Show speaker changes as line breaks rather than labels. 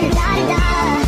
La la. da.